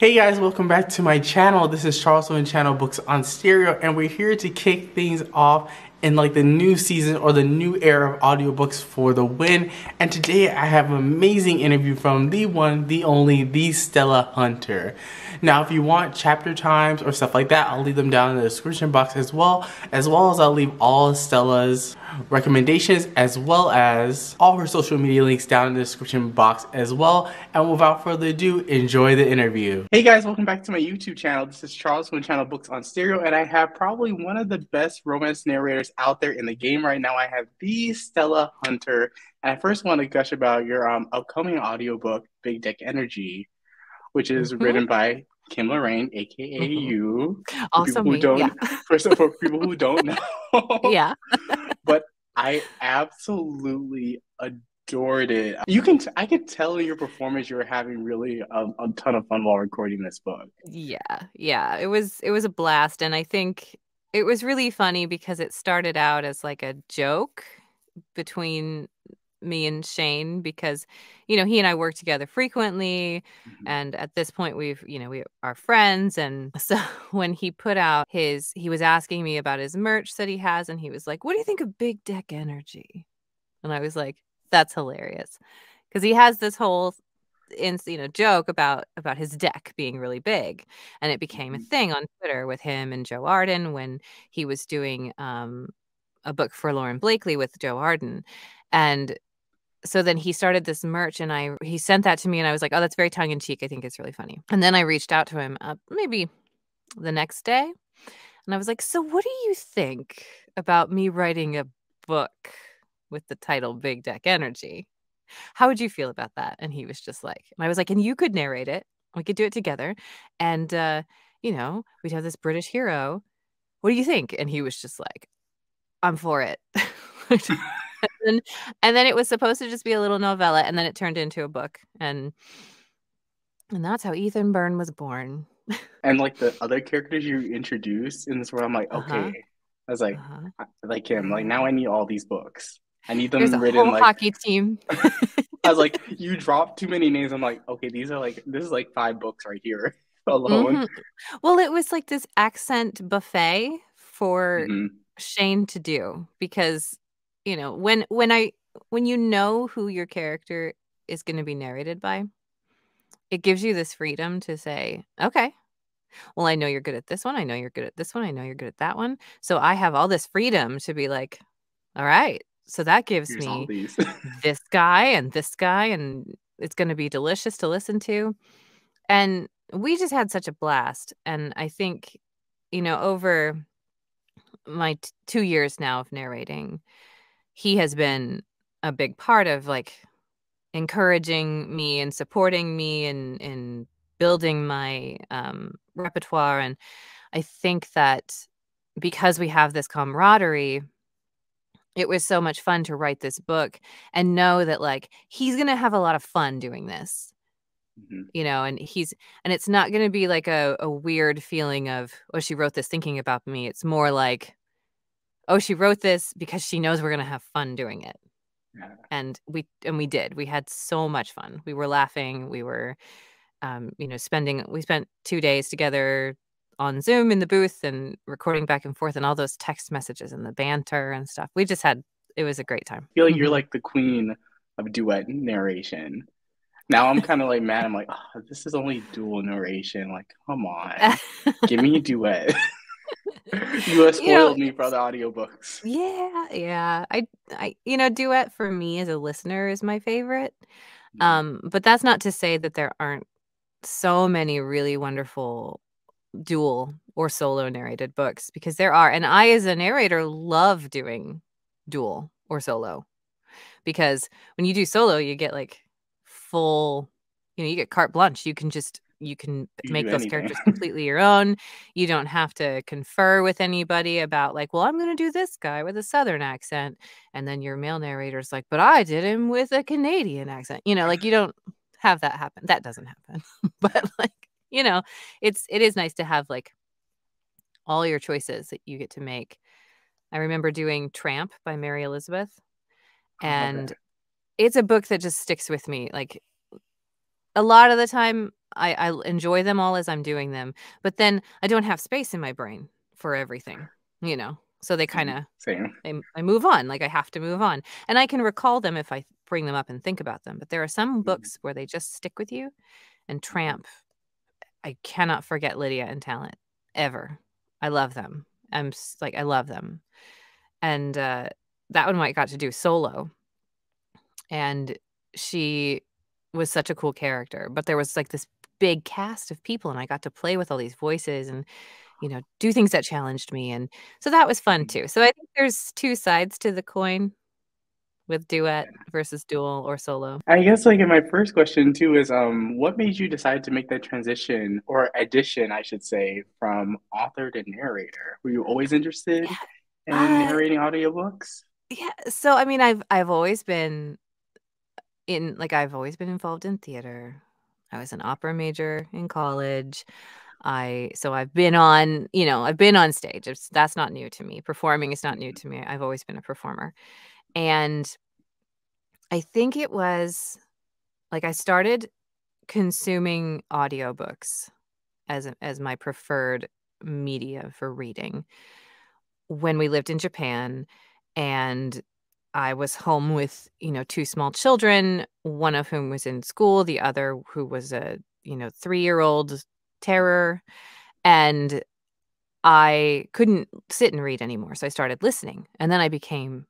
Hey guys, welcome back to my channel. This is Charles Owen Channel Books on Stereo, and we're here to kick things off in like the new season or the new era of audiobooks for the win. And today I have an amazing interview from the one, the only, the Stella Hunter. Now, if you want chapter times or stuff like that, I'll leave them down in the description box as well, as well as I'll leave all Stella's recommendations as well as all her social media links down in the description box as well. And without further ado, enjoy the interview. Hey guys, welcome back to my YouTube channel. This is Charles from Channel Books on Stereo, and I have probably one of the best romance narrators out there in the game right now. I have the Stella Hunter. And I first want to gush about your um, upcoming audiobook, Big Deck Energy, which is mm-hmm. written by Kim Lorraine, aka mm-hmm. you. Also, who me, don't, yeah. First of all, for people who don't know, yeah. but I absolutely adored it. You can, t- I could tell in your performance you were having really a, a ton of fun while recording this book. Yeah, yeah, it was it was a blast, and I think it was really funny because it started out as like a joke between me and Shane because you know he and I work together frequently mm-hmm. and at this point we've you know we are friends and so when he put out his he was asking me about his merch that he has and he was like what do you think of big deck energy and I was like that's hilarious because he has this whole in you know joke about about his deck being really big and it became a mm-hmm. thing on Twitter with him and Joe Arden when he was doing um a book for Lauren Blakely with Joe Arden and so then he started this merch and I he sent that to me and I was like, "Oh, that's very tongue in cheek. I think it's really funny." And then I reached out to him uh, maybe the next day and I was like, "So what do you think about me writing a book with the title Big Deck Energy? How would you feel about that?" And he was just like, and I was like, "And you could narrate it. We could do it together and uh, you know, we'd have this British hero. What do you think?" And he was just like, "I'm for it." and, then, and then it was supposed to just be a little novella and then it turned into a book and and that's how Ethan Byrne was born. and like the other characters you introduced in this world, I'm like, uh-huh. okay. Uh-huh. I was like, uh-huh. like him. Like now I need all these books. I need them There's a written whole like hockey team. I was like, you dropped too many names. I'm like, okay, these are like this is like five books right here alone. Mm-hmm. Well, it was like this accent buffet for mm-hmm. Shane to do because you know when when i when you know who your character is going to be narrated by it gives you this freedom to say okay well i know you're good at this one i know you're good at this one i know you're good at that one so i have all this freedom to be like all right so that gives Here's me this guy and this guy and it's going to be delicious to listen to. And we just had such a blast and i think you know over my t- two years now of narrating he has been a big part of like encouraging me and supporting me and in building my um, repertoire. And i think that because we have this camaraderie it was so much fun to write this book and know that like he's gonna have a lot of fun doing this mm-hmm. you know and he's and it's not gonna be like a, a weird feeling of oh she wrote this thinking about me it's more like oh, she wrote this because she knows we're going to have fun doing it. Yeah. And we and we did. We had so much fun. We were laughing. We were um, you know, spending we spent 2 days together on Zoom in the booth and recording back and forth and all those text messages and the banter and stuff. We just had it was a great time. I feel like you're mm-hmm. like the queen of duet narration. Now I'm kind of like mad. I'm like, oh, this is only dual narration. Like, come on, give me a duet. you have spoiled you know, me for the audiobooks. Yeah, yeah. I I you know, duet for me as a listener is my favorite. Mm-hmm. Um, but that's not to say that there aren't so many really wonderful dual or solo narrated books because there are and I as a narrator love doing dual or solo because when you do solo you get like full you know you get carte blanche you can just you can you make those anything. characters completely your own. You don't have to confer with anybody about like, well, I'm going to do this guy with a southern accent, and then your male narrator's like, but I did him with a Canadian accent. You know, like you don't have that happen. That doesn't happen. but like, you know, it's it is nice to have like all your choices that you get to make. I remember doing Tramp by Mary Elizabeth, and it's a book that just sticks with me. Like a lot of the time I, I enjoy them all as I'm doing them, but then I don't have space in my brain for everything, you know. So they kind of I move on, like I have to move on, and I can recall them if I bring them up and think about them. But there are some Mm-hmm. books where they just stick with you, and Tramp. I cannot forget Lydia and Talent ever. I love them. I'm like I love them, and uh, that one I got to do solo, and she was such a cool character. But there was like this big cast of people, and I got to play with all these voices and you know do things that challenged me, and so that was fun too. So I think there's two sides to the coin with duet versus dual or solo. I guess like in my first question too is um what made you decide to make that transition or addition, I should say, from author to narrator? Were you always interested in Uh, narrating audiobooks? Yeah, so I mean, I've I've always been in like I've always been involved in theater. I was an opera major in college. I so I've been on, you know, I've been on stage. It's, that's not new to me. Performing is not new to me. I've always been a performer. And I think it was like I started consuming audiobooks as as my preferred media for reading when we lived in Japan and I was home with, you know, two small children, one of whom was in school, the other who was a, you know, 3-year-old terror and I couldn't sit and read anymore. So I started listening and then I became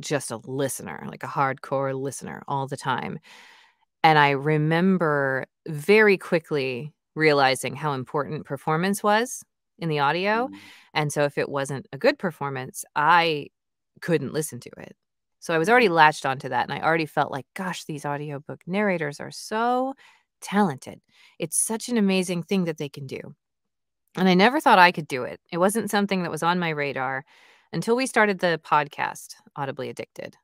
just a listener, like a hardcore listener all the time. And I remember very quickly realizing how important performance was in the audio. Mm. And so if it wasn't a good performance, I couldn't listen to it. So I was already latched onto that and I already felt like, gosh, these audiobook narrators are so talented. It's such an amazing thing that they can do. And I never thought I could do it. It wasn't something that was on my radar until we started the podcast, Audibly Addicted.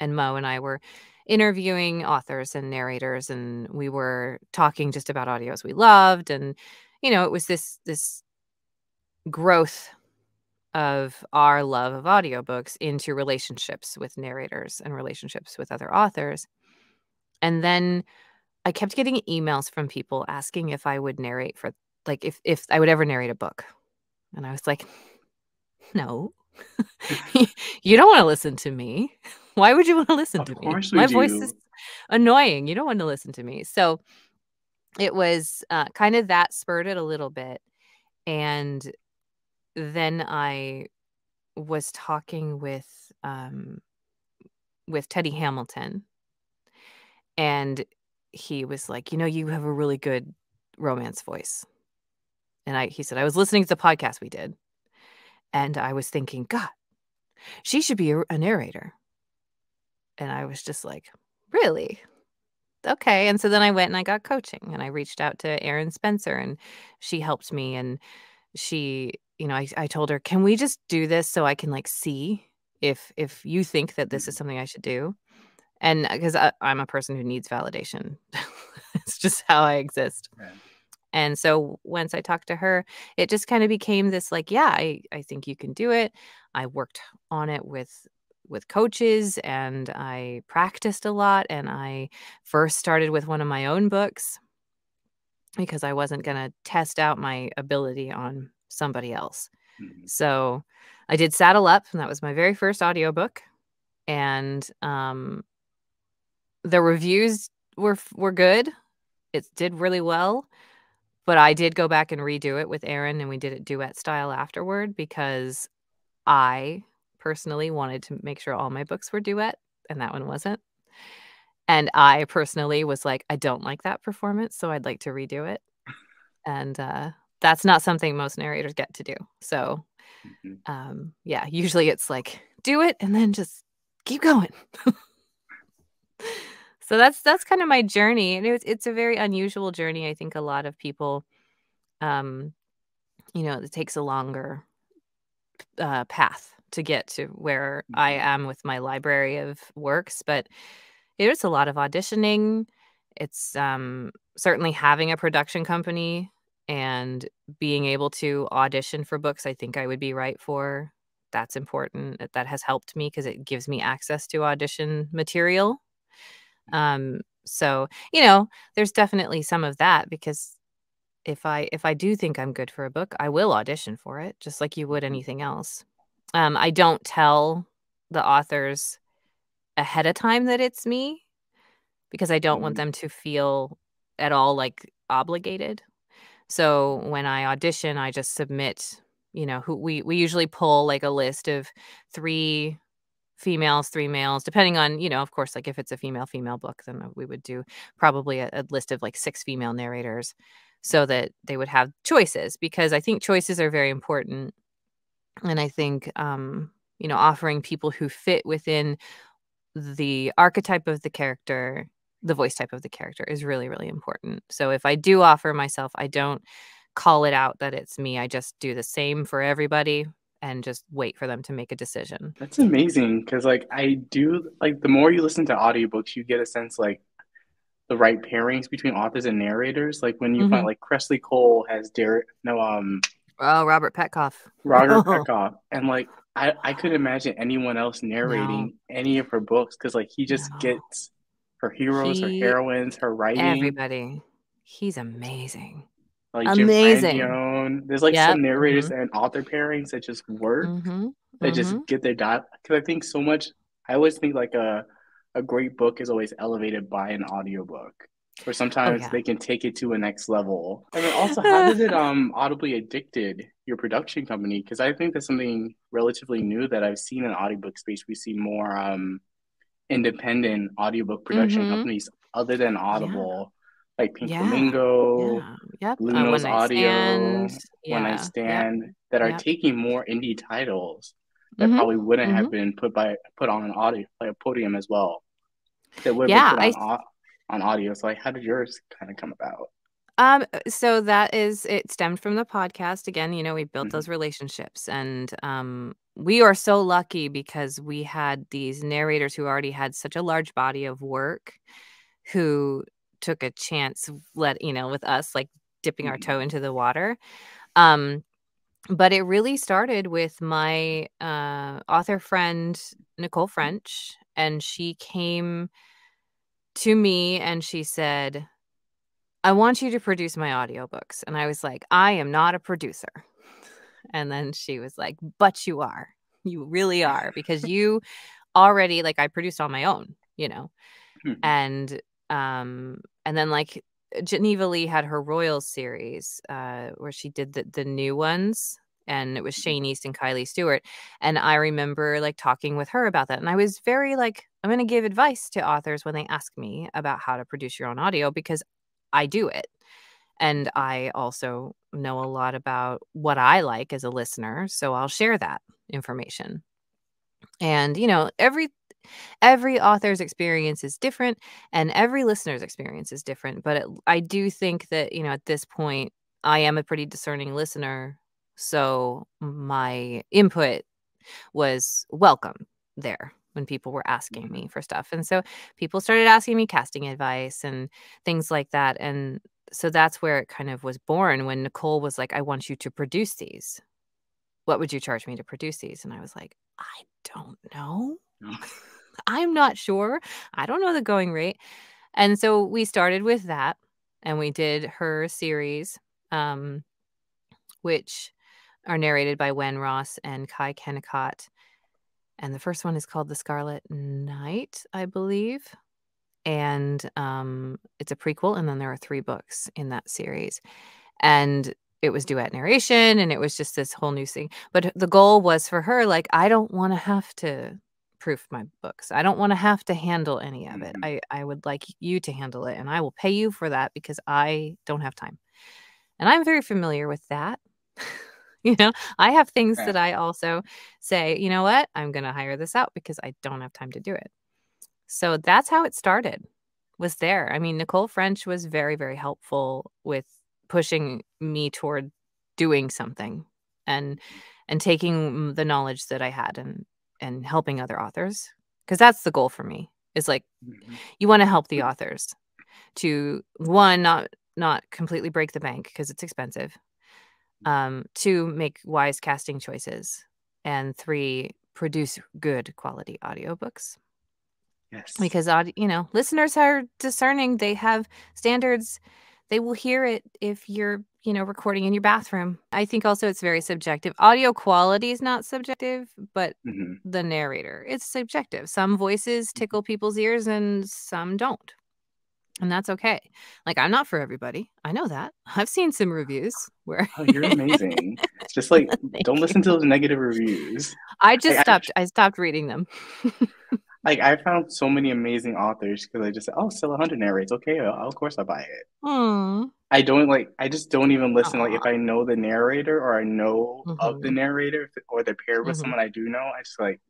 And Mo and I were interviewing authors and narrators and we were talking just about audios we loved and you know, it was this this growth of our love of audiobooks into relationships with narrators and relationships with other authors. And then I kept getting emails from people asking if I would narrate for like if if I would ever narrate a book. And I was like, "No. you don't want to listen to me. Why would you want to listen Of to me? My voice is annoying. You don't want to listen to me." So it was uh, kind of that spurred it a little bit. And then I was talking with um, with Teddy Hamilton, and he was like, "You know, you have a really good romance voice." And I, he said, I was listening to the podcast we did, and I was thinking, God, she should be a, narrator. And I was just like, really? Okay. And so then I went and I got coaching, and I reached out to Erin Spencer, and she helped me, and she you know I, I told her can we just do this so i can like see if if you think that this is something i should do and uh, because uh, i'm a person who needs validation it's just how i exist Right. And so once i talked to her it just kind of became this like yeah i i think you can do it i worked on it with with coaches and i practiced a lot and i first started with one of my own books because I wasn't going to test out my ability on somebody else. Mhm. So I did Saddle Up, and that was my very first audiobook. And um, the reviews were were good. It did really well. But I did go back and redo it with Aaron and we did it duet style afterward because I personally wanted to make sure all my books were duet, and that one wasn't. And I personally was like, I don't like that performance, so I'd like to redo it. And uh, that's not something most narrators get to do. So, Mhm. um, yeah, usually it's like do it and then just keep going. so that's that's kind of my journey, and it's it's a very unusual journey. I think a lot of people, um, you know, it takes a longer uh, path to get to where I Mhm. am with my library of works, but there's a lot of auditioning. It's um, certainly having a production company and being able to audition for books I think I would be right for. That's important. That- That has helped me because it gives me access to audition material. Um, so, you know, there's definitely some of that because if I if I do think I'm good for a book, I will audition for it, just like you would anything else. Um, I don't tell the authors ahead of time that it's me because I don't want Mhm. them to feel at all like obligated. So when I audition, I just submit, you know, who we we usually pull like a list of 3 females, 3 males, depending on, you know, of course, like if it's a female female book, then we would do probably a, a list of like 6 female narrators so that they would have choices because I think choices are very important. And I think um, you know, offering people who fit within the archetype of the character, the voice type of the character is really, really important. So if I do offer myself, I don't call it out that it's me. I just do the same for everybody and just wait for them to make a decision. That's amazing because like I do like the more you listen to audiobooks, you get a sense like the right pairings between authors and narrators. Like when you find Mhm. like Kresley Cole has Derek no um Oh, Robert Petkoff. Robert Petkoff and like I I couldn't imagine anyone else narrating any of her books because like he just No. gets her heroes, her heroines, her writing. Everybody. He's amazing. Like Jim Amazing. Frangione. There's like Yep, some narrators and author pairings that just work. hmm They just get their dot. Because I think so much. I always think like a a great book is always elevated by an audiobook. Or sometimes yeah. they can take it to a next level. And then also, how does it um audibly addicted your production company? Because I think that's something relatively new that I've seen in audiobook space. We see more um independent audiobook production Mhm. companies other than Audible, like Pink Yeah. Flamingo. Yeah. Yep. Blue Uh, Nose One Night Audio, Stand. Yeah. Night Stand that are Yep. taking more indie titles that Mhm. probably wouldn't have been put by put on an audio like a podium as well. That would have Yeah, been I put on, on audio. So like how did yours kind of come about? Um, so that is it stemmed from the podcast. Again, you know, we built Mhm. those relationships and um we are so lucky because we had these narrators who already had such a large body of work who took a chance let you know with us like dipping our Mhm. toe into the water. Um but it really started with my uh author friend Nicole French and she came to me and she said I want you to produce my audiobooks. And I was like, I am not a producer. And then she was like, But you are. You really are because you already like I produced on my own, you know. Mhm. And um and then like Geneva Lee had her Royal series uh where she did the the new ones and it was Shane East and Kylie Stewart and I remember like talking with her about that and I was very like I'm going to give advice to authors when they ask me about how to produce your own audio because I do it. And I also know a lot about what I like as a listener, so I'll share that information. And you know, every every author's experience is different and every listener's experience is different, but it, I do think that, you know, at this point I am a pretty discerning listener, so my input was welcome there when people were asking mm-hmm. me for stuff. And so people started asking me casting advice and things like that. And so that's where it kind of was born when Nicole was like, I want you to produce these. What would you charge me to produce these? And I was like, I don't know. I'm not sure. I don't know the going rate. And so we started with that and we did her series, um, which are narrated by Wen Ross and Kai Kennicott and the first one is called The Scarlet Night, I believe. And um, it's a prequel, and then there are three books in that series. And it was duet narration, and it was just this whole new thing. But the goal was for her, like, I don't want to have to proof my books. I don't want to have to handle any of it. Mhm. I, I would like you to handle it, and I will pay you for that because I don't have time. And I'm very familiar with that. you know, I have things Right. that I also say, you know what, I'm going to hire this out because I don't have time to do it. So that's how it started. Was there. I mean, Nicole French was very, very helpful with pushing me toward doing something and and taking the knowledge that I had and and helping other authors because that's the goal for me. Is like Mhm. you want to help the authors to one not not completely break the bank because it's expensive um two make wise casting choices and three produce good quality audiobooks Yes. because you know listeners are discerning they have standards they will hear it if you're you know, recording in your bathroom. I think also it's very subjective. Audio quality is not subjective, but Mhm. the narrator, it's subjective. Some voices Mm-hmm. tickle people's ears and some don't. And that's okay. Like I'm not for everybody. I know that. I've seen some reviews where Oh, you're amazing. It's just like don't you. listen to those negative reviews. I just I stopped I stopped reading them. Like I found so many amazing authors because I just said, "Oh, Stella Hunter narrates. Okay, of course I'll buy it." Hmm. I don't like. I just don't even listen. Like if I know the narrator or I know of the Mhm. narrator or they're paired with Mhm. someone I do know, I just like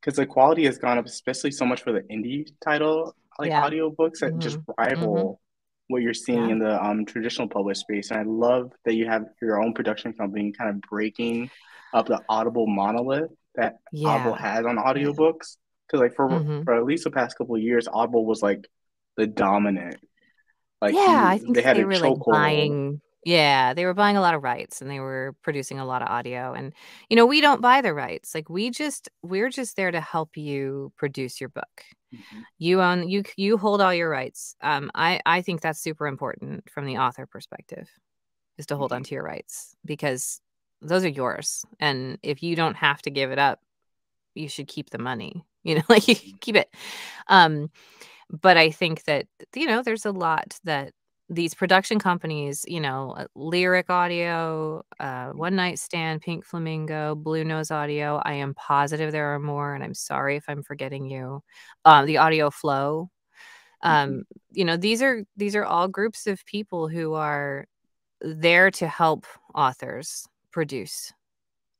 because the quality has gone up, especially so much for the indie title like Yeah. audiobooks that just rival what you're seeing Yeah. in the um traditional published space. And I love that you have your own production company kind of breaking up the Audible monolith that Audible Yeah. has on audiobooks. Because like for Mhm. for at least the past couple of years, Audible was like the dominant. Like yeah, you- I think they had they were like buying. Yeah, they were buying a lot of rights and they were producing a lot of audio. And you know, we don't buy the rights. Like we just we're just there to help you produce your book. Mhm. You own you you hold all your rights. Um, I I think that's super important from the author perspective, is to hold Mhm. onto your rights because those are yours. And if you don't have to give it up, you should keep the money. You know, like you keep it. Um, but I think that you know, there's a lot that these production companies, you know, uh, Lyric Audio, uh, One Night Stand, Pink Flamingo, Blue Nose Audio. I am positive there are more, and I'm sorry if I'm forgetting you. Um, the Audio Flow. Um, you know, these are these are all groups of people who are there to help authors produce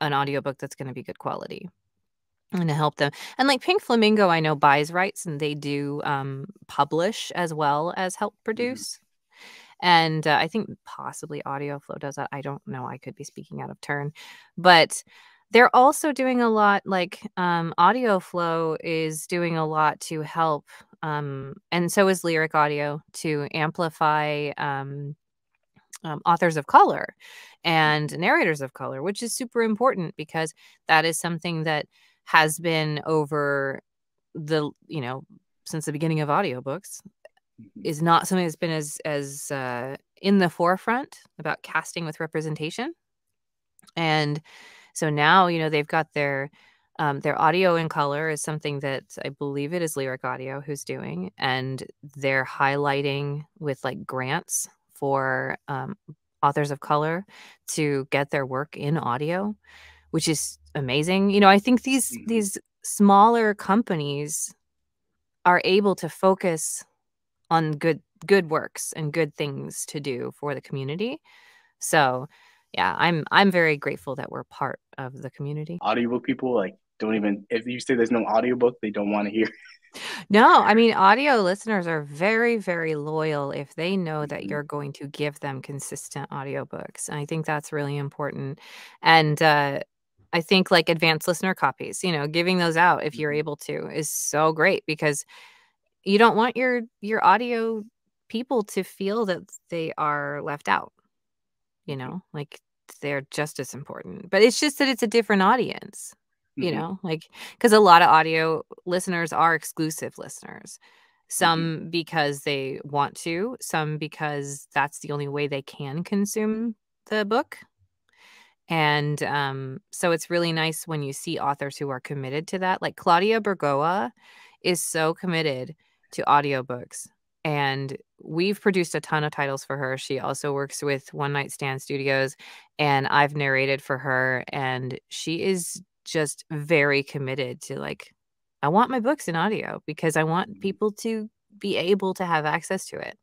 an audiobook that's going to be good quality and to help them. And like Pink Flamingo, I know buys rights and they do um, publish as well as help produce. And uh, I think possibly Audio Flow does that. I don't know. I could be speaking out of turn, but they're also doing a lot. Like um, Audio Flow is doing a lot to help, um, and so is Lyric Audio to amplify um, um, authors of color and narrators of color, which is super important because that is something that has been over the you know since the beginning of audiobooks Mhm. is not something that's been as as uh, in the forefront about casting with representation and so now you know they've got their um, their audio in color is something that i believe it is lyric audio who's doing and they're highlighting with like grants for um, authors of color to get their work in audio which is amazing you know i think these Mhm. these smaller companies are able to focus on good good works and good things to do for the community so yeah i'm i'm very grateful that we're part of the community Audiobook people like don't even if you say there's no audiobook, they don't want to hear. no i mean audio listeners are very very loyal if they know that Mhm. you're going to give them consistent audiobooks and i think that's really important and uh I think like advanced listener copies, you know, giving those out if you're Mhm. able to is so great because you don't want your your audio people to feel that they are left out you Mhm. know like they're just as important but it's just that it's a different audience you Mhm. know like because a lot of audio listeners are exclusive listeners some because they want to some because that's the only way they can consume the book and um, so it's really nice when you see authors who are committed to that like claudia burgoa is so committed to audiobooks and we've produced a ton of titles for her. She also works with one night stand studios and i've narrated for her and she is just very committed to like i want my books in audio because i want people to be able to have access to it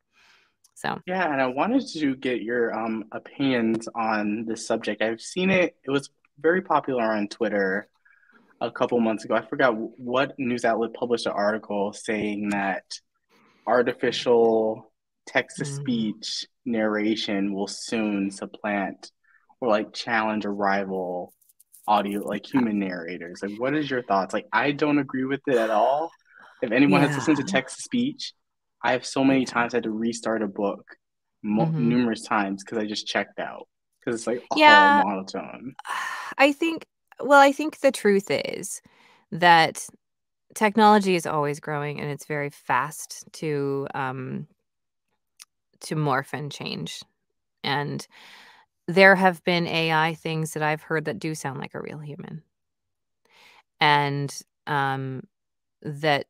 so Yeah, and I wanted to get your um opinions on this subject. I've seen it, it was very popular on Twitter a couple months ago. I forgot what news outlet published an article saying that artificial text to Mm. speech narration will soon supplant or like challenge or rival audio like human narrators. Like what is your thoughts? Like I don't agree with it at all. If anyone has listened to Yeah. text to speech, I have so many Yeah. times had to restart a book mo- Mhm. numerous times because I just checked out because it's like all monotone. I think, well, I think the truth is that technology is always growing and it's very fast to um to morph and change. And there have been AI things that I've heard that do sound like a real human. And um, that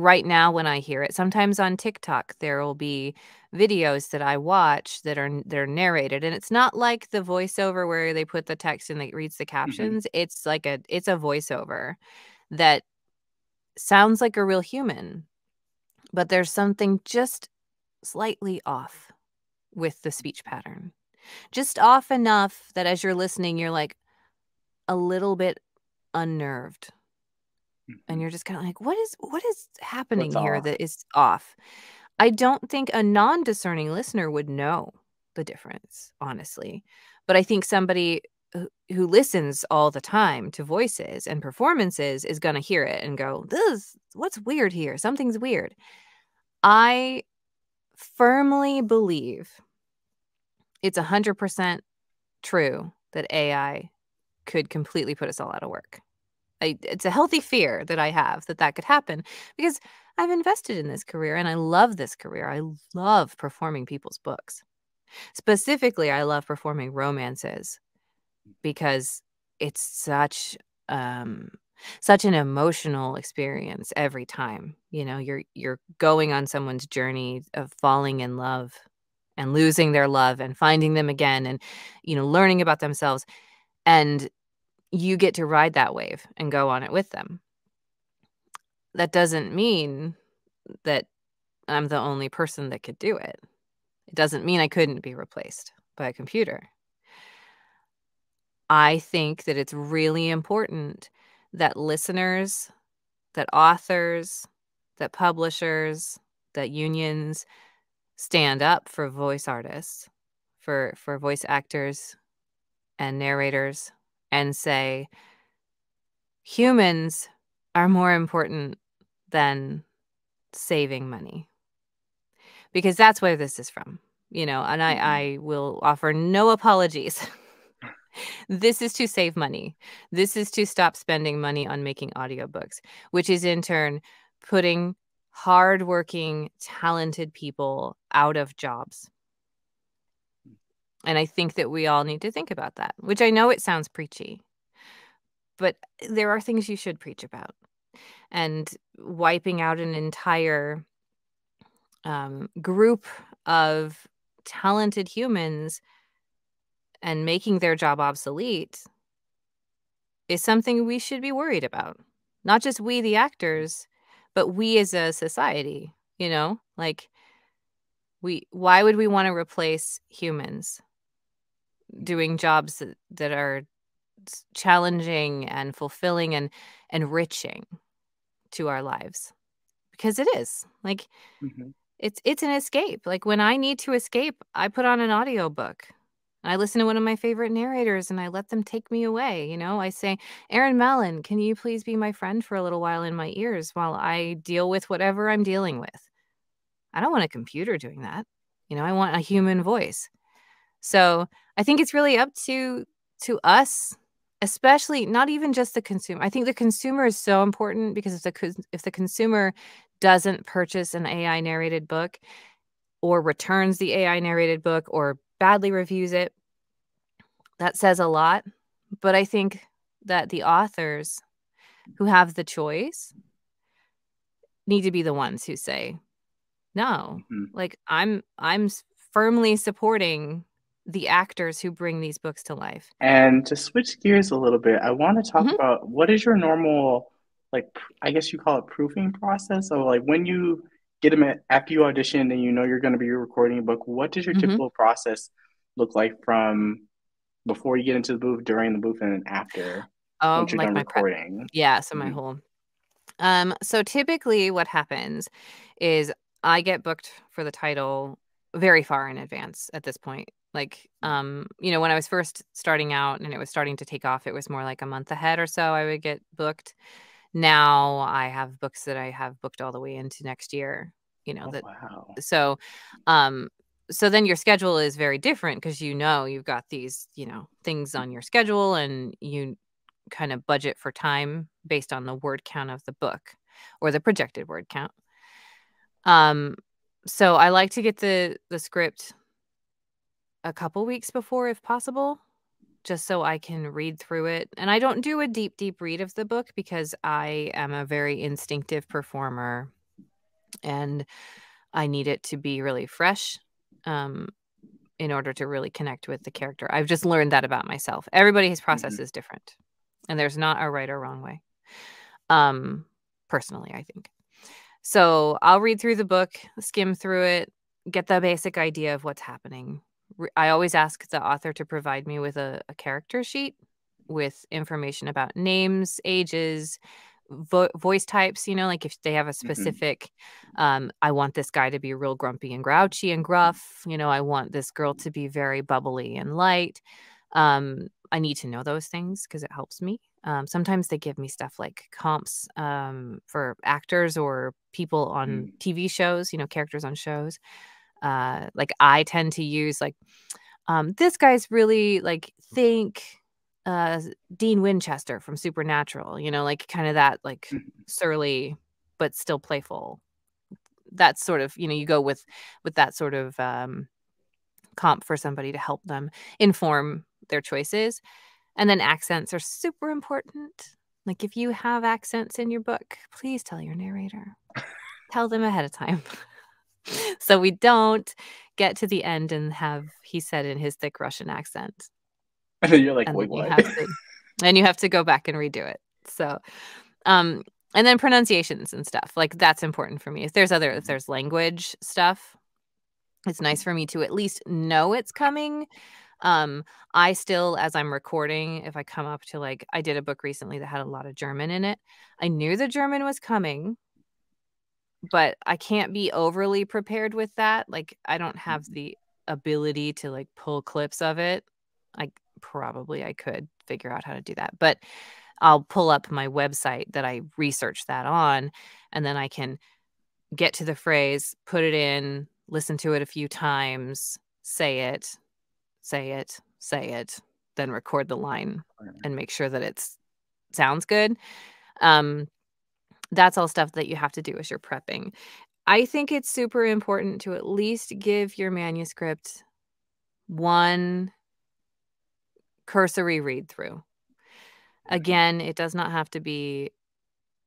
right now when I hear it, sometimes on TikTok there will be videos that I watch that are they're narrated and it's not like the voiceover where they put the text and it reads the Mhm. captions. It's like a it's a voiceover that sounds like a real human. But there's something just slightly off with the speech pattern. Just off enough that as you're listening, you're like a little bit unnerved. And Mhm. you're just kinda like, "What is what is happening What's here off? that is off?" I don't think a non-discerning listener would know the difference, honestly. But I think somebody who who listens all the time to voices and performances is gonna hear it and go, "This what's weird here? Something's weird." I firmly believe it's 100% true that AI could completely put us all out of work. I it's a healthy fear that I have that that could happen because I've invested in this career and I love this career. I love performing people's books. Specifically, I love performing romances because it's such um such an emotional experience every time. You know, you're you're going on someone's journey of falling in love and losing their love and finding them again and you know, learning about themselves and you get to ride that wave and go on it with them. That doesn't mean that I'm the only person that could do it. It doesn't mean I couldn't be replaced by a computer. I think that it's really important that listeners, that authors, that publishers, that unions stand up for voice artists, for for voice actors and narrators and say humans are more important than saving money. Because that's where this is from, you know, and I Mhm. I will offer no apologies. This is to save money. This is to stop spending money on making audiobooks, which is in turn putting hardworking, talented people out of jobs. And I think that we all need to think about that, which I know it sounds preachy. But there are things you should preach about. And wiping out an entire um, group of talented humans and making their job obsolete is something we should be worried about. Not just we, the actors, but we as a society, you know? Like, we, why would we want to replace humans doing jobs that, that are challenging and fulfilling and enriching to our lives? Because it is. Like, Mhm. it's it's an escape. Like when I need to escape, I put on an audiobook. I listen to one of my favorite narrators and I let them take me away, you know? I say, "Erin Mallon, can you please be my friend for a little while in my ears while I deal with whatever I'm dealing with?" I don't want a computer doing that. You know, I want a human voice. So, I think it's really up to to us, especially not even just the consumer. I think the consumer is so important because if the if the consumer doesn't purchase an AI narrated book or returns the AI narrated book or badly reviews it, that says a lot. But I think that the authors who have the choice need to be the ones who say, "No, Mhm. like I'm I'm firmly supporting the actors who bring these books to life." And to switch gears a little bit, I want to talk Mhm, about what is your normal, like, I guess you call it proofing process. So, like, when you get them at, after you audition and you know you're going to be recording a book, what does your mhm. typical process look like from before you get into the booth, during the booth, and then after Oh, once you're like done my prep. recording? Yeah, so my hmm whole Um, so typically what happens is I get booked for the title very far in advance at this point. Like, um, you know, when I was first starting out and it was starting to take off, it was more like a month ahead or so I would get booked. Now I have books that I have booked all the way into next year, you know, Oh, that wow. so um so then your schedule is very different because you know you've got these, you know, things on your schedule and you kind of budget for time based on the word count of the book or the projected word count. Um, so I like to get the the script a couple weeks before if possible just so I can read through it. And I don't do a deep, deep read of the book because I am a very instinctive performer and I need it to be really fresh um, in order to really connect with the character. I've just learned that about myself. Everybody's process mm-hmm. is different and there's not a right or wrong way. Um, personally, I think. So I'll read through the book, skim through it, get the basic idea of what's happening, I always ask the author to provide me with a, a character sheet with information about names, ages, vo- voice types. You know, like if they have a mm-hmm. specific, mm-hmm. um, I want this guy to be real grumpy and grouchy and gruff. You know, I want this girl to be very bubbly and light. Um, I need to know those things because it helps me. Um, sometimes they give me stuff like comps um, for actors or people on mm. TV shows, you know, characters on shows uh like i tend to use like um this guy's really like think uh dean winchester from supernatural you know like kind of that like mm-hmm. surly but still playful. That's sort of you know you go with with that sort of um comp for somebody to help them inform their choices. And then accents are super important. Like if you have accents in your book please tell your narrator. Tell them ahead of time so we don't get to the end and have he said in his thick Russian accent. And then you're like, and wait, what? You to, and you have to go back and redo it. So, um, and then pronunciations and stuff like that's important for me. If there's other, if there's language stuff, it's nice for me to at least know it's coming. Um, I still, as I'm recording, if I come up to like, I did a book recently that had a lot of German in it. I knew the German was coming but I can't be overly prepared with that. Like I don't have mm-hmm. the ability to like pull clips of it. I probably I could figure out how to do that. But I'll pull up my website that I researched that on and then I can get to the phrase, put it in, listen to it a few times, say it, say it, say it, then record the line and make sure that it sounds good. Um, that's all stuff that you have to do as you're prepping. I think it's super important to at least give your manuscript one cursory read through. Again, it does not have to be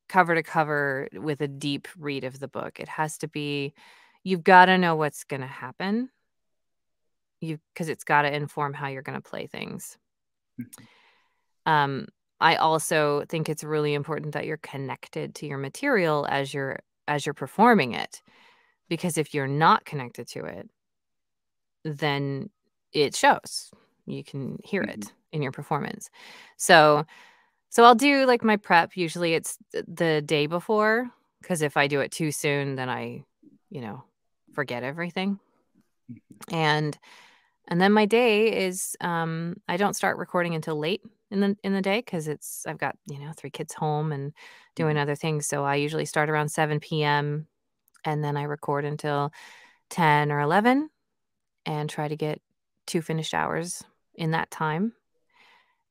cover to cover with a deep read of the book. It has to be you've got to know what's going to happen. You because it's got to inform how you're going to play things. Mm-hmm. Um I also think it's really important that you're connected to your material as you're as you're performing it. Because if you're not connected to it, then it shows. You can hear it mm-hmm. in your performance. So so I'll do like my prep. Usually it's the day before because if I do it too soon, then I, you know, forget everything. Mm-hmm. And and then my day is um I don't start recording until late in the in the day because it's I've got you know three kids home and doing mm-hmm. other things. So I usually start around seven p.m. and then I record until ten or eleven, and try to get two finished hours in that time,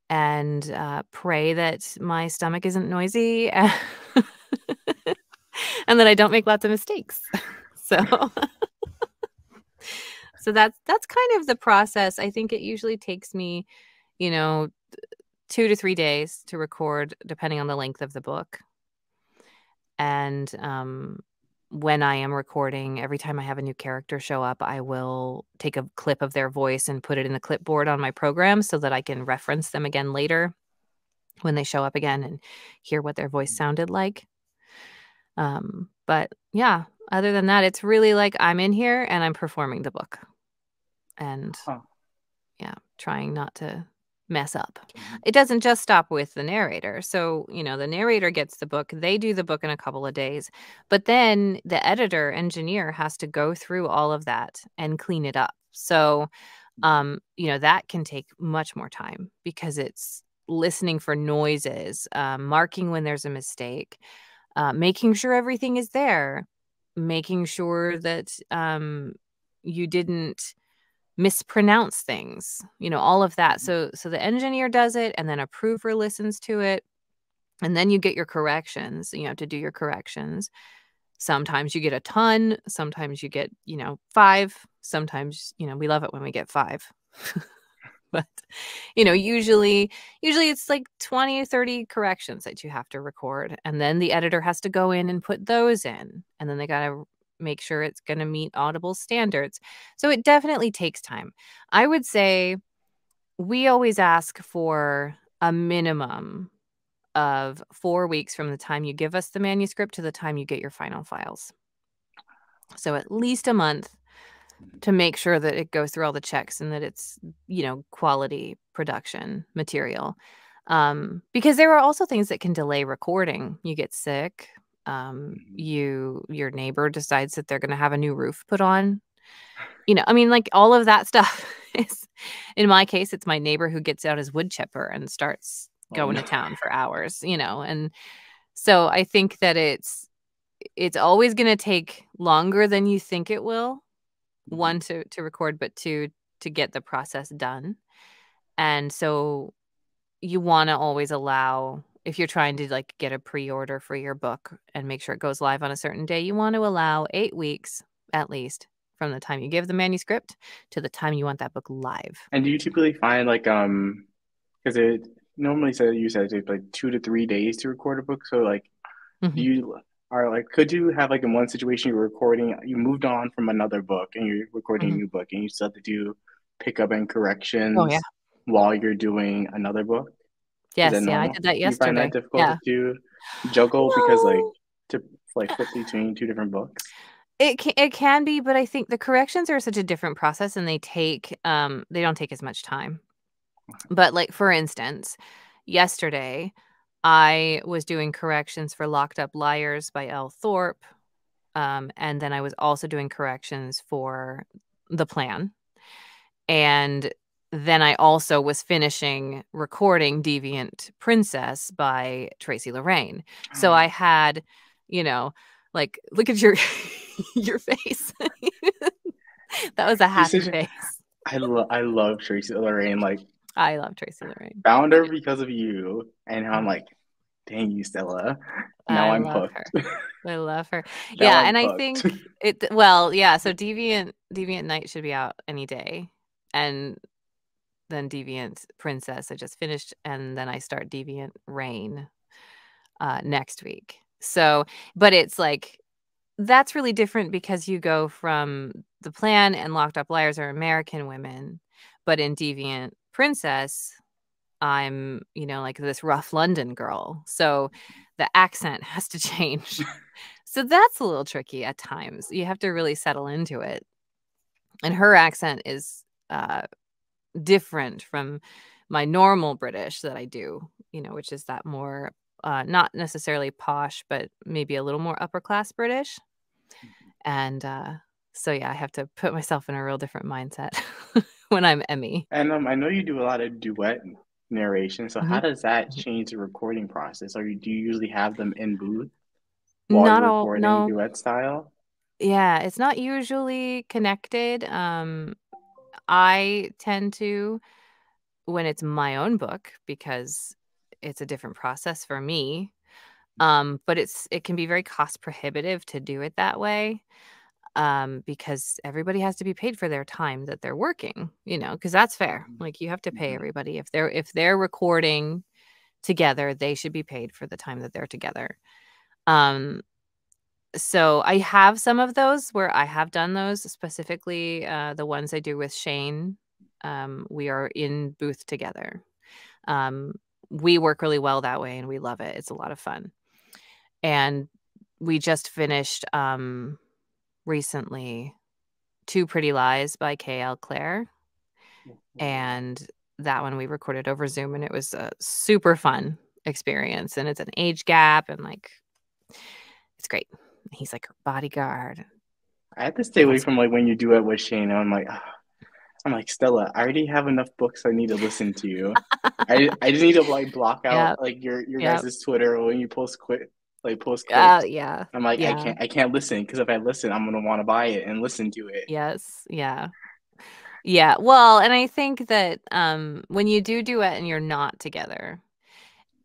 and uh, pray that my stomach isn't noisy and that I don't make lots of mistakes. so. so that's that's kind of the process. I think it usually takes me, you know, two to three days to record, depending on the length of the book. And um, when I am recording, every time I have a new character show up, I will take a clip of their voice and put it in the clipboard on my program so that I can reference them again later when they show up again and hear what their voice sounded like. Um, but yeah, other than that, it's really like I'm in here and I'm performing the book. And huh. yeah, trying not to mess up. Mm-hmm. It doesn't just stop with the narrator. So, you know, the narrator gets the book, they do the book in a couple of days, but then the editor, engineer has to go through all of that and clean it up. So, mm-hmm. um, you know, that can take much more time because it's listening for noises, um, marking when there's a mistake, uh, making sure everything is there, making sure that um, you didn't mispronounce things you know all of that. Mm. So so the engineer does it and then approver listens to it and then you get your corrections you have to do your corrections. Sometimes you get a ton sometimes you get you know five sometimes you know we love it when we get five. But you know usually usually it's like 20 or 30 corrections that you have to record and then the editor has to go in and put those in and then they got to make sure it's going to meet audible standards so it definitely takes time. I would say we always ask for a minimum of four weeks from the time you give us the manuscript to the time you get your final files. So at least a month to make sure that it goes through all the checks and that it's you know quality production material um, because there are also things that can delay recording. You get sick um, mm-hmm. you your neighbor decides that they're going to have a new roof put on you know i mean like all of that stuff is in my case it's my neighbor who gets out his wood chipper and starts oh, going oh, no. to town for hours you know and so i think that it's it's always going to take longer than you think it will one to to record but two to get the process done and so you want to always allow if you're trying to like get a pre-order for your book and make sure it goes live on a certain day you want to allow 8 weeks at least from the time you give the manuscript to the time you want that book live and do you typically find like um because it normally said you said it's like 2 to 3 days to record a book so like mm-hmm. you are like could you have like in one situation you're recording you moved on from another book and you're recording mm-hmm. a new book and you still have to do pickup and corrections oh, yeah. while you're doing another book yes yeah i did that yesterday you find that difficult yeah. to juggle no. because like to like flip between two different books it can, it can be but i think the corrections are such a different process and they take um they don't take as much time but like for instance yesterday I was doing corrections for Locked Up Liars by Elle Thorpe. Um, and then I was also doing corrections for The Plan. And then I also was finishing recording Deviant Princess by Tracy Lorraine. So oh. I mm. had, you know, like look at your your face. that was a happy face. I love I love Tracy Lorraine. Like I love Tracy Lorraine. Found her because of you, and I'm like, dang you, Stella. Now I am hooked. I love her. yeah, I'm and hooked. I think it. Well, yeah. So Deviant Deviant Knight should be out any day, and then Deviant Princess I just finished, and then I start Deviant Rain uh, next week. So, but it's like that's really different because you go from the plan and locked up liars are American women, but in Deviant princess, I'm, you know, like this rough London girl. So the accent has to change. so that's a little tricky at times. You have to really settle into it. And her accent is uh, different from my normal British that I do, you know, which is that more, uh, not necessarily posh, but maybe a little more upper class British. Mm-hmm. And uh, so, yeah, I have to put myself in a real different mindset. when I'm Emmy. And um, I know you do a lot of duet narration. So mm-hmm. how does that mm-hmm. change the recording process? Or do you usually have them in booth while not recording all, no. duet style? Yeah, it's not usually connected. Um, I tend to when it's my own book because it's a different process for me. Um, but it's it can be very cost prohibitive to do it that way um, because everybody has to be paid for their time that they're working, you know, because that's fair. Mm-hmm. Like you have to pay mm-hmm. everybody if they're if they're recording together, they should be paid for the time that they're together. Um, so I have some of those where I have done those specifically. Uh, the ones I do with Shane, um, we are in booth together. Um, we work really well that way, and we love it. It's a lot of fun. And we just finished um, recently Two Pretty Lies by KL Clare. And that one we recorded over Zoom and it was a super fun experience. And it's an age gap and like it's great. He's like her bodyguard. I have to stay away from like when you do it with Shane. I'm like, oh. I'm like Stella. I already have enough books I need to listen to you. I I just need to like block out yep. like your your yep. guys' Twitter when you post quit like post uh, yeah i'm like yeah. i can't i can't listen because if i listen i'm gonna want to buy it and listen to it yes yeah yeah well and i think that um when you do do it and you're not together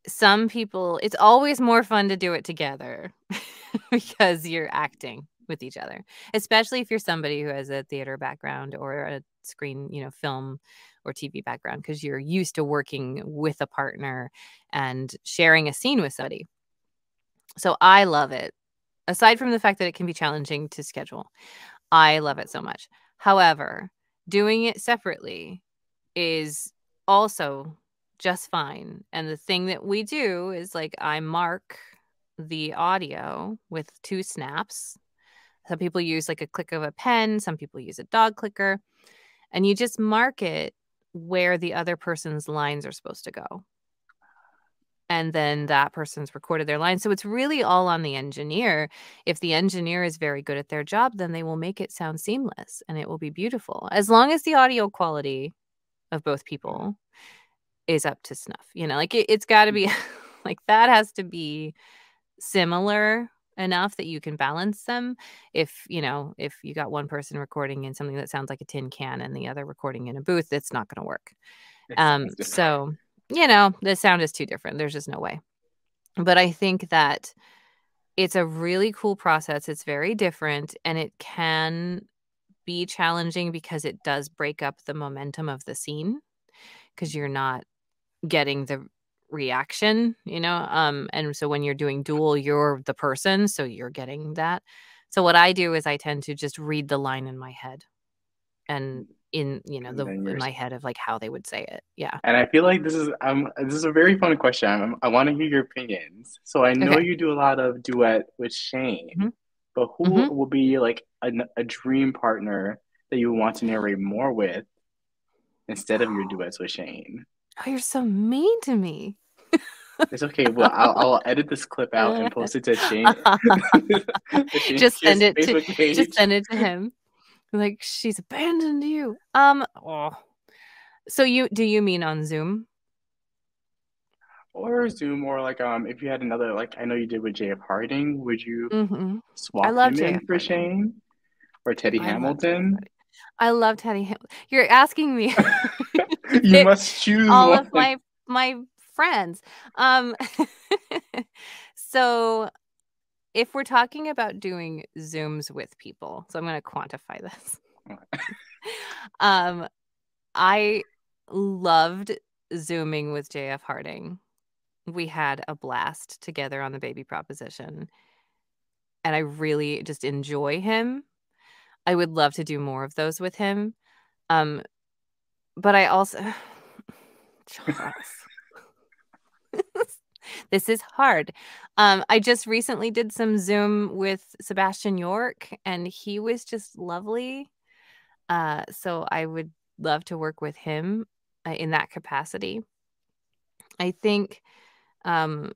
some people it's always more fun to do it together because you're acting with each other, especially if you're somebody who has a theater background or a screen, you know, film or TV background, because you're used to working with a partner and sharing a scene with somebody. So I love it. Aside from the fact that it can be challenging to schedule, I love it so much. However, doing it separately is also just fine. And the thing that we do is like I mark the audio with two snaps. Some people use like a click of a pen, some people use a dog clicker, and you just mark it where the other person's lines are supposed to go. And then that person's recorded their line. So it's really all on the engineer. If the engineer is very good at their job, then they will make it sound seamless and it will be beautiful. As long as the audio quality of both people is up to snuff. You know, like it, it's got to be like that has to be similar enough that you can balance them. If you know if you got one person recording in something that sounds like a tin can and the other recording in a booth it's not going to work. Um so you know the sound is too different. There's just no way. But i think that it's a really cool process. It's very different and it can be challenging because it does break up the momentum of the scene because you're not getting the reaction, you know? Um, and so when you're doing dual, you're the person, so you're getting that. So what I do is I tend to just read the line in my head and in you know the in my head of like how they would say it yeah and i feel like this is um this is a very fun question I'm, i want to hear your opinions so i know okay. you do a lot of duet with shane mm-hmm. but who mm-hmm. will be like a, a dream partner that you want to narrate more with instead of your duets with shane Oh, you're so mean to me. It's okay. Well, I'll, I'll, edit this clip out and post it to Shane. Just send it to page. just send it to him. Like she's abandoned you. Um. Oh. So you do you mean on Zoom? Or Zoom, or like um, if you had another like I know you did with JF Harding, would you mm-hmm. swap I love him JF in for Shane or Teddy I Hamilton? Love I love Teddy Hamilton. You're asking me. you must choose all one. of my my friends. Um, so if we're talking about doing zooms with people, so I'm going to quantify this. um, I loved zooming with JF Harding. We had a blast together on the baby proposition. And I really just enjoy him. I would love to do more of those with him. Um, but I also this is hard. Um, I just recently did some Zoom with Sebastian York, and he was just lovely. Uh, so I would love to work with him uh, in that capacity. I think um,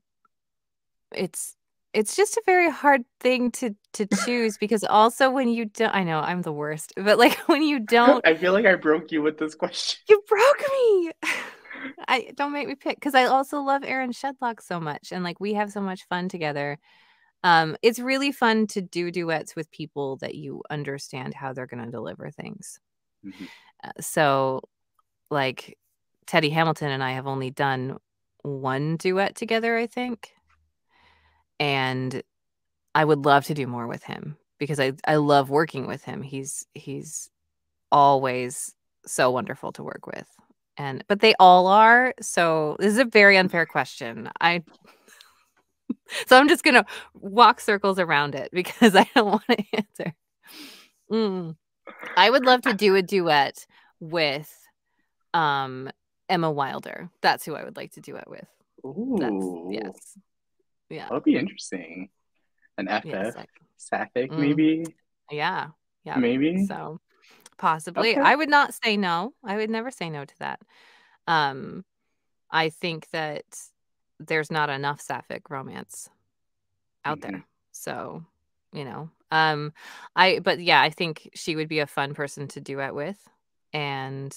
it's it's just a very hard thing to to choose because also when you don't I know I'm the worst, but like when you don't I feel like I broke you with this question. You broke me. I don't make me pick because I also love Aaron Shedlock so much and like we have so much fun together. Um it's really fun to do duets with people that you understand how they're going to deliver things. Mm-hmm. Uh, so like Teddy Hamilton and I have only done one duet together, I think and I would love to do more with him because I I love working with him. He's he's always so wonderful to work with. And but they all are. So this is a very unfair question. I so I'm just gonna walk circles around it because I don't want to answer. Mm. I would love to do a duet with um Emma Wilder. That's who I would like to do it with. Ooh. That's, yes. Yeah. That would be interesting. An FF, yeah, Sapphic, mm. maybe. Yeah. Yeah. Maybe. So possibly. Okay. I would not say no. I would never say no to that. Um, I think that there's not enough sapphic romance out mm-hmm. there. So, you know, um, I, but yeah, I think she would be a fun person to duet with. And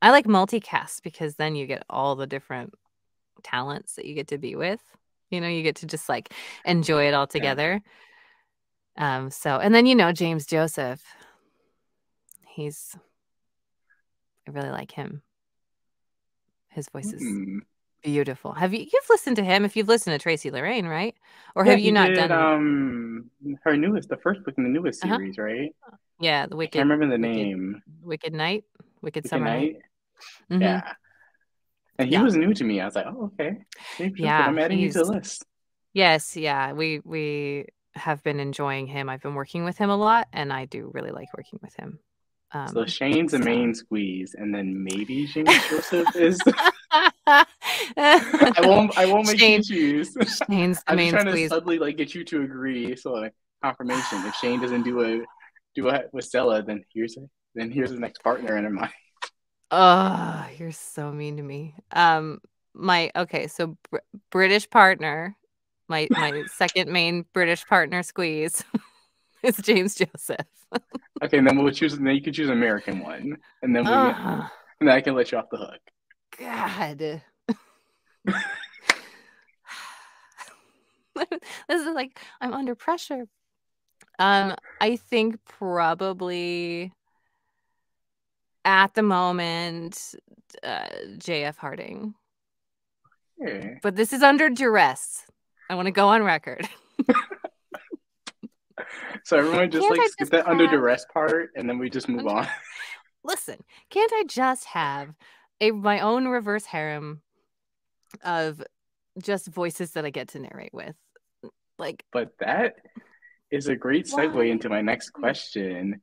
I like multicast because then you get all the different talents that you get to be with. You know, you get to just like enjoy it all together. Yeah. Um, so and then you know, James Joseph. He's I really like him. His voice is mm. Beautiful. Have you you've listened to him? If you've listened to Tracy Lorraine, right? Or have you not did done? um her newest, the first book in the newest Uh-huh. series, right? Yeah, the I Wicked. can't remember the Wicked- name. Wicked Night. Wicked Wicked Summer Knight. Night. Mhm. Yeah. And he Yeah. was new to me. I was like, oh, okay. Yeah, I'm adding you to the list. Yes, yeah. We we have been enjoying him. I've been working with him a lot, and I do really like working with him. Um, So Shane's the so- main squeeze, and then maybe James Joseph is. I won't. I won't make Shane- you choose. Shane's the I'm main just trying squeeze. to subtly like get you to agree. So like confirmation. If Shane doesn't do a do a with Stella, then here's then here's his next partner in mind. Oh, you're so mean to me. Um, my okay, so Br- British partner, my my second main British partner squeeze is James Joseph. Okay, and then we'll choose. Then you can choose an American one, and then we Ugh, and then I can let you off the hook. God. this is like I'm under pressure. Um, I think probably at the moment, uh, JF Harding. But this is under duress. I want to go on record. So everyone just Can't like I skip just that under duress part, and then we just move on. Listen, can't I just have a my own reverse harem of just voices that I get to narrate with? Like, But that is a great segue Why? into my next question.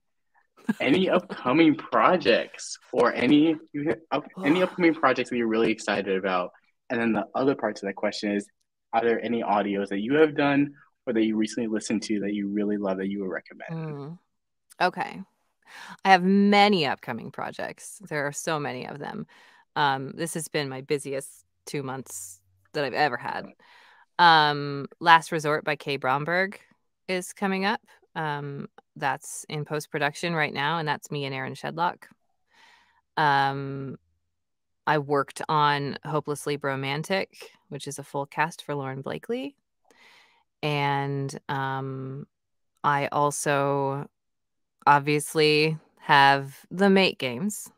Any upcoming projects or any you up, any upcoming projects that you're really excited about? And then the other parts of that question is: Are there any audios that you have done or that you recently listened to that you really love that you would recommend? mm, okay. I have many upcoming projects. There are so many of them. Um, this has been my busiest two months that I've ever had. Um, Last Resort by K. Bromberg is coming up. Um, that's in post production right now, and that's me and Aaron Shedlock. Um, I worked on Hopelessly Bromantic, which is a full cast for Lauren Blakely. And um, I also obviously have the Mate Games,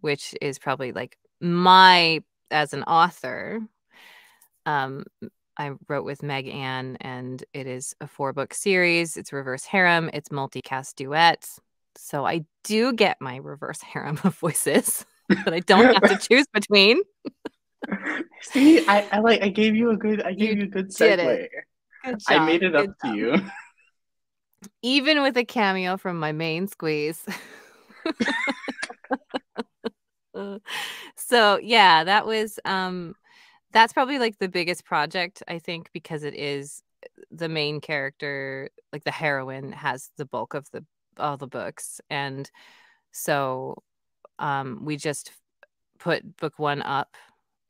which is probably like my, as an author, um, I wrote with Meg Ann, and it is a four book series. It's reverse harem, it's multicast duets. So I do get my reverse harem of voices that I don't have to choose between. See, I, I like I gave you a good I gave You you, a good did segue. it. Good I made it up good to you. Even with a cameo from my main squeeze. So yeah, that was um that's probably like the biggest project I think because it is the main character, like the heroine has the bulk of the all the books and so um we just put book 1 up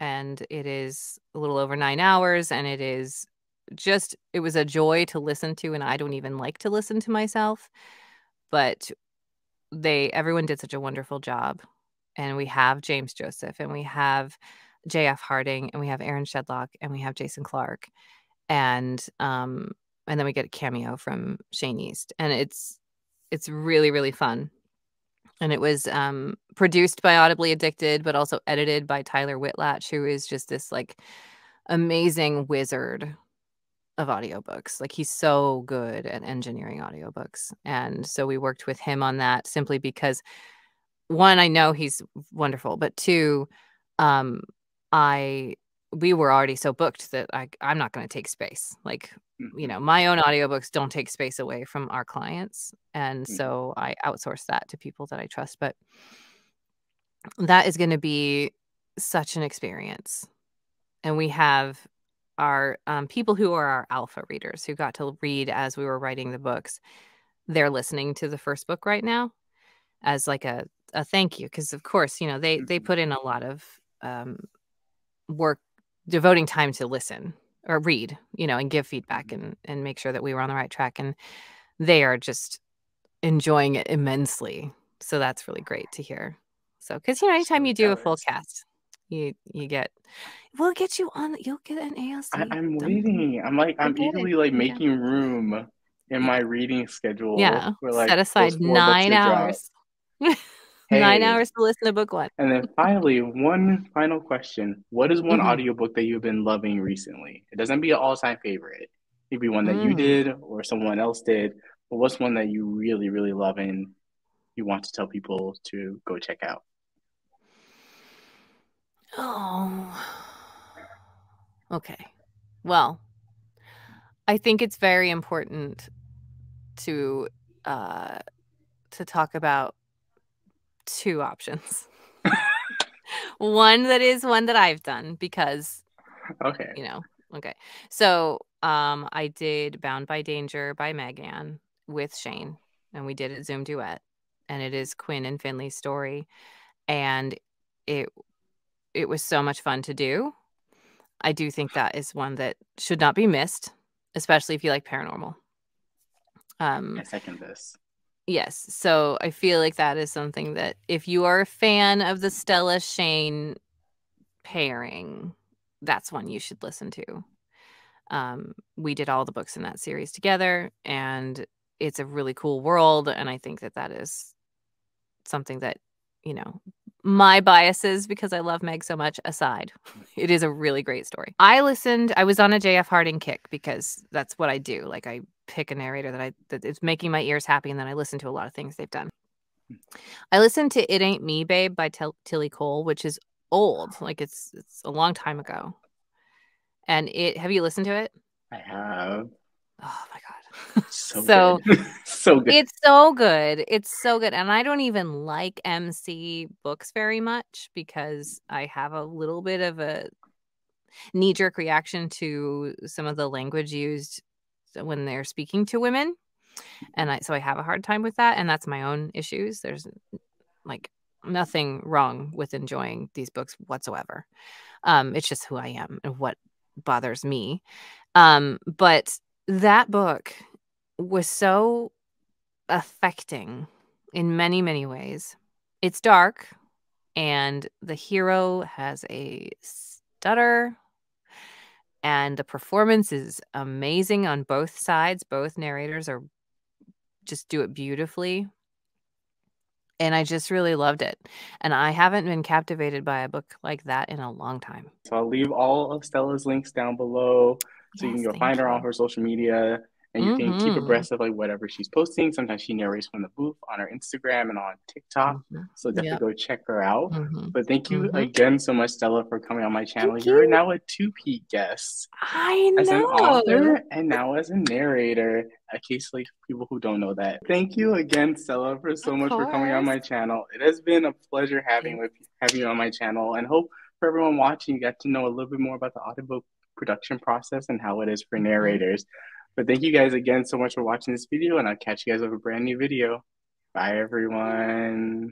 and it is a little over 9 hours and it is just it was a joy to listen to and I don't even like to listen to myself but they everyone did such a wonderful job and we have James Joseph and we have JF Harding and we have Aaron Shedlock and we have Jason Clark and um and then we get a cameo from Shane East and it's it's really really fun. And it was um produced by Audibly Addicted but also edited by Tyler Whitlatch who is just this like amazing wizard of audiobooks. Like he's so good at engineering audiobooks. And so we worked with him on that simply because one i know he's wonderful but two um i we were already so booked that i i'm not going to take space like you know my own audiobooks don't take space away from our clients and Mhm. so i outsource that to people that i trust but that is going to be such an experience and we have our um, people who are our alpha readers who got to read as we were writing the books they're listening to the first book right now as like a, a thank you because of course you know they they Mhm. put in a lot of um, work devoting time to listen or read you know and give feedback and and make sure that we were on the right track. And they are just enjoying it immensely. So that's really great to hear. So because you know anytime you do a full cast you you get we'll get you on you'll get an AOC I, I'm Don't- waiting. I'm like I'm eagerly like Yeah. making room in my reading schedule. yeah. for, like, set aside those four books nine hours Hey. Nine hours to listen to book one. and then finally, one final question. What is one mm-hmm. audiobook that you've been loving recently? It doesn't be an all time favorite. It be one that mm. you did or someone else did. But what's one that you really, really love and you want to tell people to go check out? Oh. Okay. Well, I think it's very important to uh to talk about two options. one that is one that I've done because okay. You know, okay. So, um I did Bound by Danger by Meg Ann with Shane and we did it Zoom duet and it is Quinn and Finley's story and it it was so much fun to do. I do think that is one that should not be missed, especially if you like paranormal. Um, I second this. Yes. So I feel like that is something that if you are a fan of the Stella Shane pairing, that's one you should listen to. Um, we did all the books in that series together, and it's a really cool world. And I think that that is something that, you know, my biases because I love Meg so much aside, it is a really great story. I listened, I was on a JF Harding kick because that's what I do. Like I pick a narrator that I that is making my ears happy and then I listen to a lot of things they've done. Hmm. I listened to It Ain't Me Babe by T- Tillie Cole, which is old. Like it's it's a long time ago. And it have you listened to it? I have. Oh my god. So so good. so good. It's so good. It's so good. And I don't even like MC books very much because I have a little bit of a knee jerk reaction to some of the language used when they're speaking to women. And I so I have a hard time with that. And that's my own issues. There's like nothing wrong with enjoying these books whatsoever. Um, it's just who I am and what bothers me. Um, but that book was so affecting in many, many ways. It's dark, and the hero has a stutter, and the performance is amazing on both sides. Both narrators are just do it beautifully. And I just really loved it. And I haven't been captivated by a book like that in a long time. So I'll leave all of Stella's links down below so yes, you can go find her on her social media and you mm-hmm. can keep mm-hmm. abreast of like whatever she's posting. Sometimes she narrates from the booth on her Instagram and on TikTok. Mm-hmm. So definitely yep. go check her out. Mm-hmm. But thank you mm-hmm. again so much, Stella, for coming on my channel. Thank You're you. now a two-peat guest. I know. As an author and now as a narrator. A case like people who don't know that. Thank you again, Stella, for so of much course. for coming on my channel. It has been a pleasure having with having you on my channel and hope for everyone watching you got to know a little bit more about the audiobook production process and how it is for mm-hmm. narrators. But thank you guys again so much for watching this video, and I'll catch you guys with a brand new video. Bye, everyone.